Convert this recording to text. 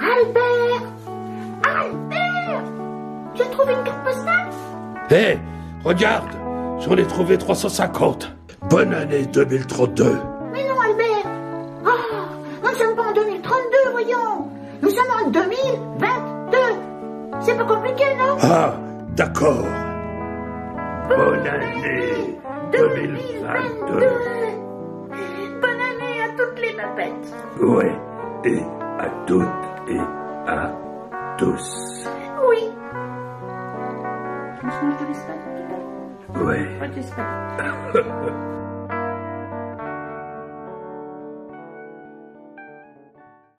Albert Albert Tu as trouvé une carte postale? Hé, regarde, j'en ai trouvé 350. Bonne année 2032. Mais non, Albert Ah Nous ne sommes pas en 2032, voyons Nous sommes en 2022 C'est pas compliqué, non? Ah, d'accord. Bonne année 2022. Papettes Ouais, et à toutes et à tous. Oui. On se mange de l'espace, tout à l'heure